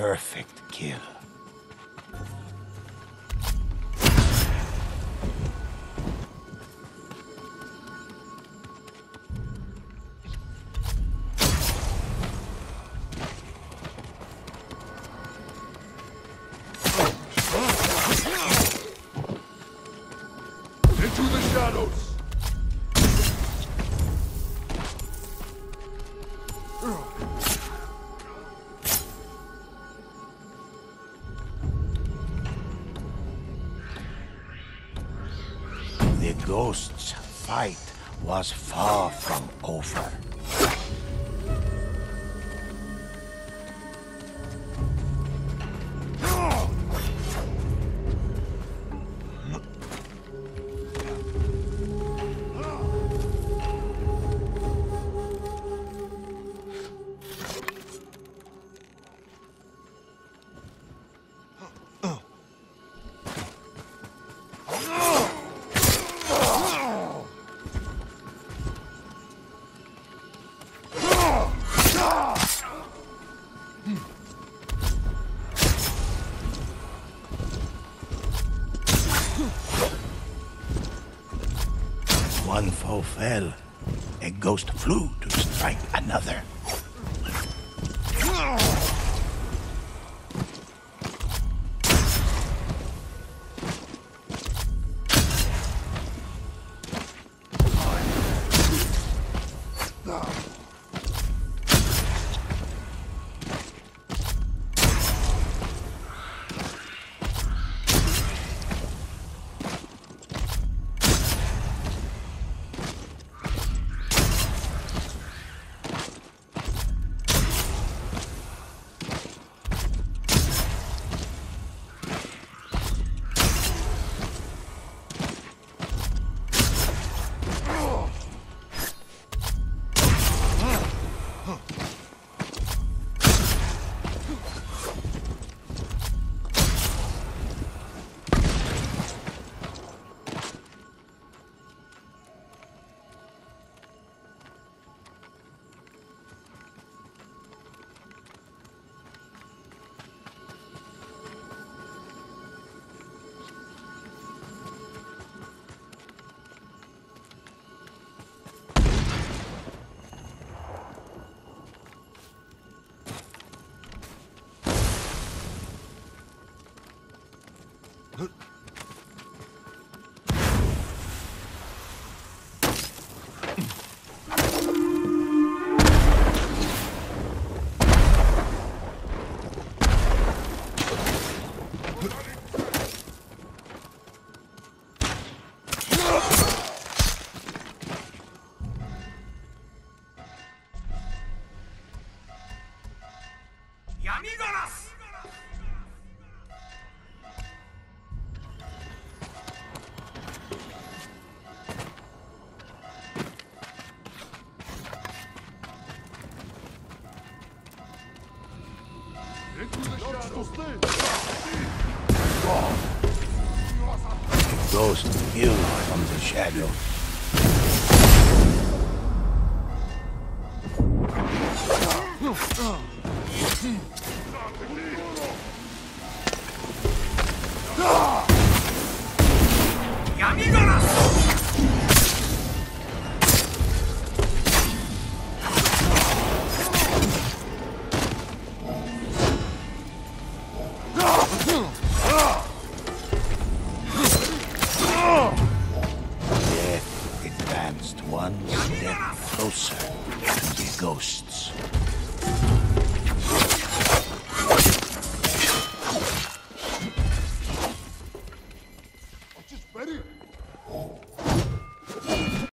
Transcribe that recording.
perfect kill. Into. The ghost's fight was far from over. One foe fell. A ghost flew to strike another. Ghost flew from the shadow. Death closer to the ghosts.